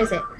is it?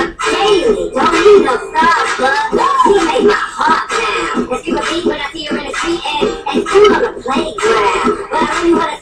What Well, I'm gonna